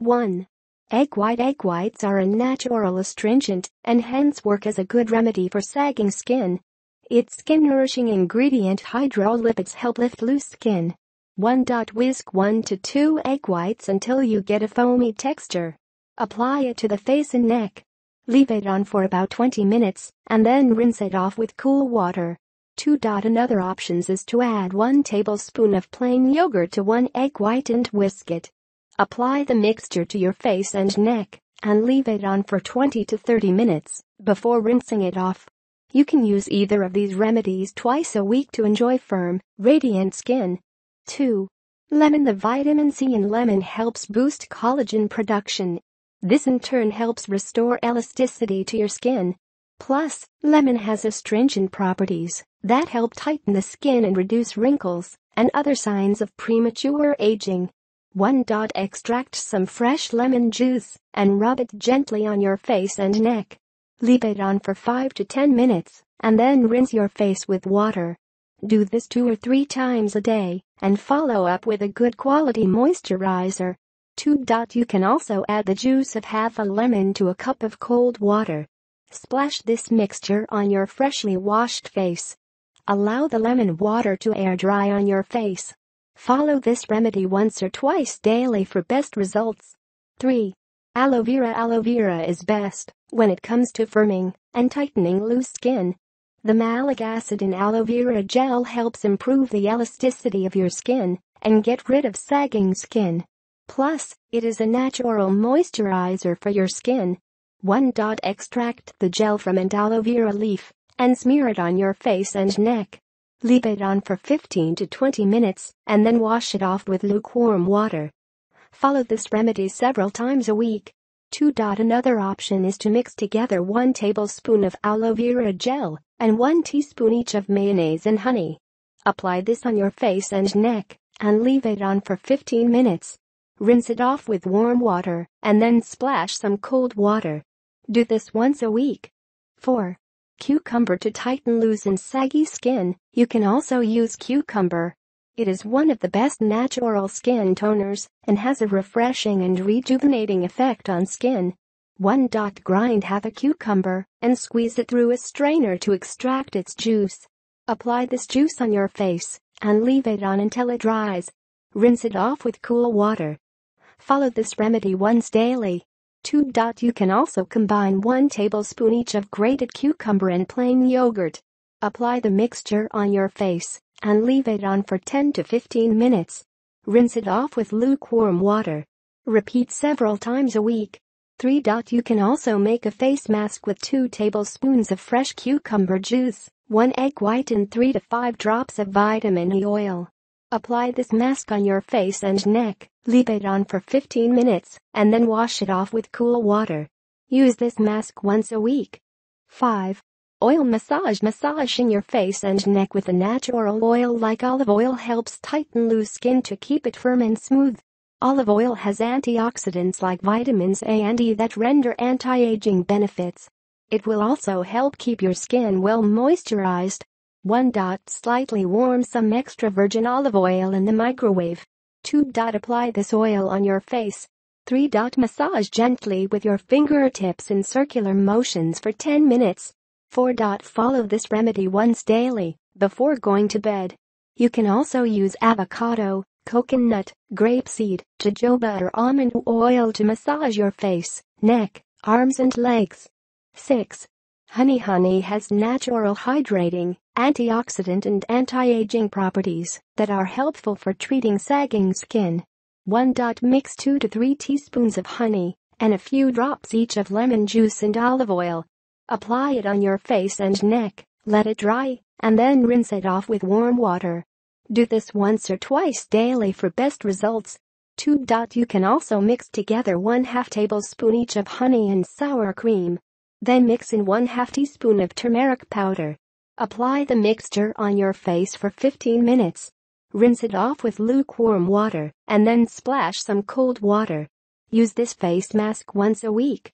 1. Egg white Egg whites are a natural astringent and hence work as a good remedy for sagging skin. Its skin-nourishing ingredient hydrolipids help lift loose skin. 1. Whisk 1 to 2 egg whites until you get a foamy texture. Apply it to the face and neck. Leave it on for about 20 minutes and then rinse it off with cool water. 2. Another options is to add 1 tablespoon of plain yogurt to 1 egg white and whisk it. Apply the mixture to your face and neck and leave it on for 20 to 30 minutes before rinsing it off. You can use either of these remedies twice a week to enjoy firm, radiant skin. 2. Lemon The vitamin C in lemon helps boost collagen production this in turn helps restore elasticity to your skin. Plus, lemon has astringent properties that help tighten the skin and reduce wrinkles and other signs of premature aging. 1. Extract some fresh lemon juice and rub it gently on your face and neck. Leave it on for 5 to 10 minutes and then rinse your face with water. Do this two or three times a day and follow up with a good quality moisturizer 2. You can also add the juice of half a lemon to a cup of cold water. Splash this mixture on your freshly washed face. Allow the lemon water to air dry on your face. Follow this remedy once or twice daily for best results. 3. Aloe vera Aloe vera is best when it comes to firming and tightening loose skin. The malic acid in aloe vera gel helps improve the elasticity of your skin and get rid of sagging skin. Plus, it is a natural moisturizer for your skin. 1. Extract the gel from an aloe vera leaf and smear it on your face and neck. Leave it on for 15 to 20 minutes and then wash it off with lukewarm water. Follow this remedy several times a week. 2. Another option is to mix together 1 tablespoon of aloe vera gel and 1 teaspoon each of mayonnaise and honey. Apply this on your face and neck and leave it on for 15 minutes. Rinse it off with warm water and then splash some cold water. Do this once a week. 4. Cucumber to tighten loose and saggy skin. You can also use cucumber. It is one of the best natural skin toners and has a refreshing and rejuvenating effect on skin. 1. Dot grind half a cucumber and squeeze it through a strainer to extract its juice. Apply this juice on your face and leave it on until it dries. Rinse it off with cool water. Follow this remedy once daily. 2. You can also combine 1 tablespoon each of grated cucumber and plain yogurt. Apply the mixture on your face and leave it on for 10 to 15 minutes. Rinse it off with lukewarm water. Repeat several times a week. 3. You can also make a face mask with 2 tablespoons of fresh cucumber juice, 1 egg white and 3 to 5 drops of vitamin E oil. Apply this mask on your face and neck, leave it on for 15 minutes, and then wash it off with cool water. Use this mask once a week. 5. Oil massage Massaging your face and neck with a natural oil like olive oil helps tighten loose skin to keep it firm and smooth. Olive oil has antioxidants like vitamins A and E that render anti-aging benefits. It will also help keep your skin well moisturized 1. Slightly warm some extra virgin olive oil in the microwave. 2. Apply this oil on your face. 3. Massage gently with your fingertips in circular motions for 10 minutes. 4. Follow this remedy once daily before going to bed. You can also use avocado, coconut, grapeseed, jojoba or almond oil to massage your face, neck, arms and legs. 6. Honey Honey has natural hydrating, antioxidant and anti-aging properties that are helpful for treating sagging skin. 1. Mix 2 to 3 teaspoons of honey and a few drops each of lemon juice and olive oil. Apply it on your face and neck, let it dry, and then rinse it off with warm water. Do this once or twice daily for best results. 2. You can also mix together 1 half tablespoon each of honey and sour cream then mix in 1 half teaspoon of turmeric powder. Apply the mixture on your face for 15 minutes. Rinse it off with lukewarm water and then splash some cold water. Use this face mask once a week.